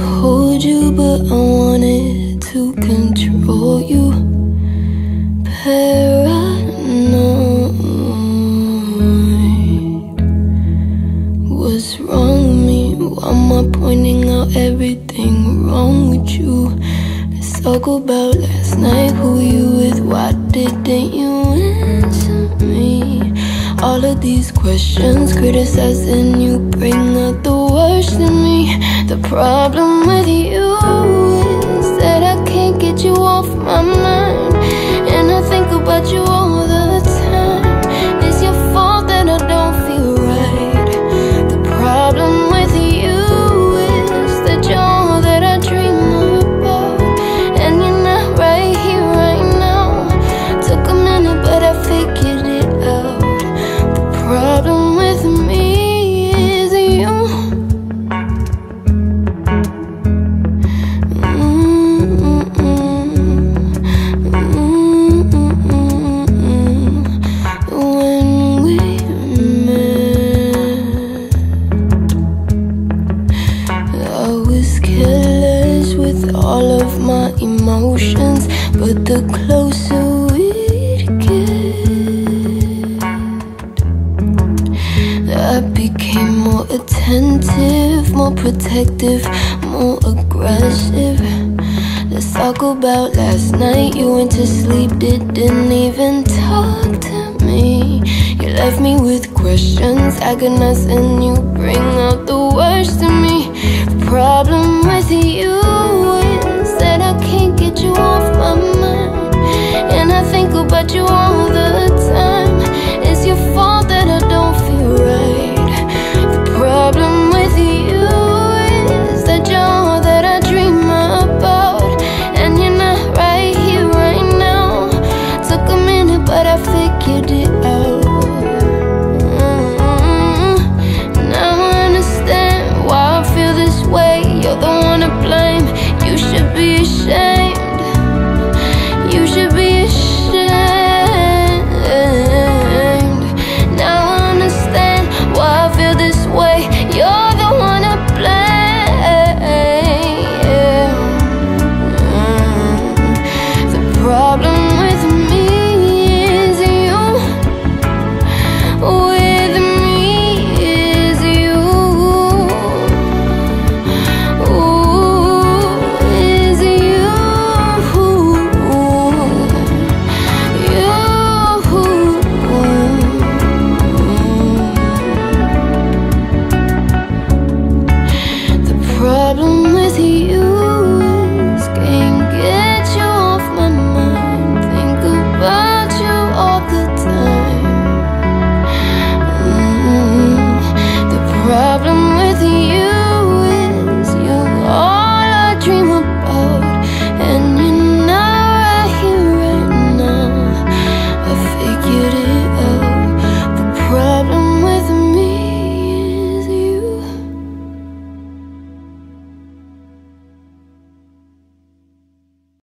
hold you, but I wanted to control you. Paranoid. What's wrong with me? Why am I pointing out everything wrong with you? Let's talk about last night, who you with, why didn't you answer me? All of these questions, criticizing you, bring out the worst in me. The problem all of my emotions, but the closer we get, I became more attentive, more protective, more aggressive. Let's talk about last night. You went to sleep, didn't even talk to me. You left me with questions, agonizing. You bring out the words. you all the with you.